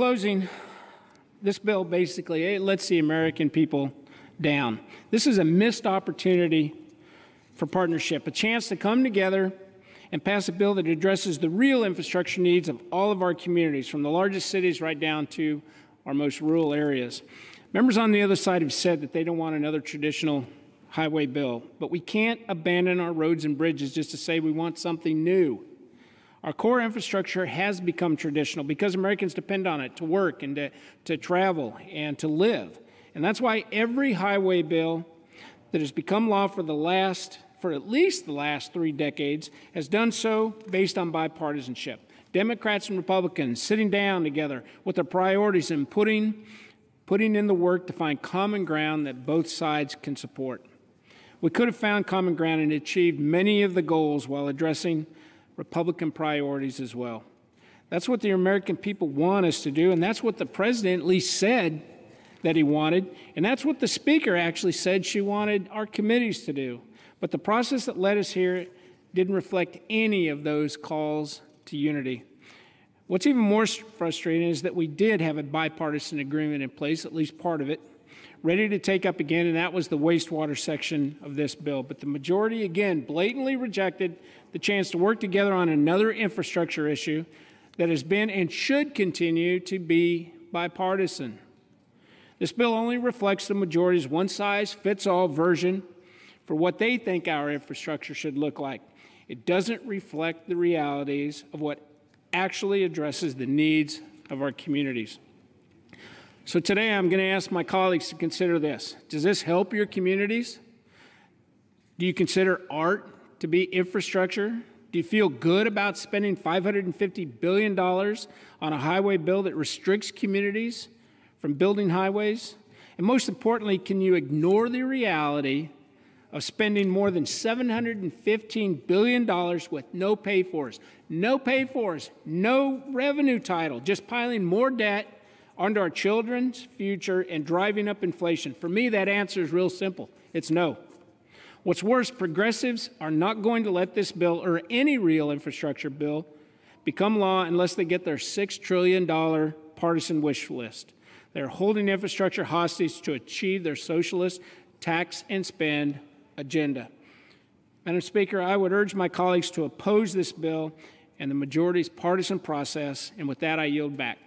closing, this bill basically it lets the American people down. This is a missed opportunity for partnership, a chance to come together and pass a bill that addresses the real infrastructure needs of all of our communities, from the largest cities right down to our most rural areas. Members on the other side have said that they don't want another traditional highway bill, but we can't abandon our roads and bridges just to say we want something new. Our core infrastructure has become traditional because Americans depend on it to work and to, to travel and to live. And that's why every highway bill that has become law for the last, for at least the last three decades, has done so based on bipartisanship. Democrats and Republicans sitting down together with their priorities and putting, putting in the work to find common ground that both sides can support. We could have found common ground and achieved many of the goals while addressing Republican priorities as well. That's what the American people want us to do, and that's what the president at least said that he wanted, and that's what the speaker actually said she wanted our committees to do. But the process that led us here didn't reflect any of those calls to unity. What's even more frustrating is that we did have a bipartisan agreement in place, at least part of it, ready to take up again, and that was the wastewater section of this bill. But the majority, again, blatantly rejected the chance to work together on another infrastructure issue that has been and should continue to be bipartisan. This bill only reflects the majority's one size fits all version for what they think our infrastructure should look like. It doesn't reflect the realities of what actually addresses the needs of our communities. So today I'm going to ask my colleagues to consider this. Does this help your communities? Do you consider art to be infrastructure? Do you feel good about spending $550 billion on a highway bill that restricts communities from building highways? And most importantly, can you ignore the reality of spending more than $715 billion with no pay for fors? No pay for fors, no revenue title, just piling more debt onto our children's future and driving up inflation? For me, that answer is real simple it's no. What's worse, progressives are not going to let this bill or any real infrastructure bill become law unless they get their $6 trillion partisan wish list. They're holding infrastructure hostage to achieve their socialist tax and spend agenda. Madam Speaker, I would urge my colleagues to oppose this bill and the majority's partisan process, and with that, I yield back.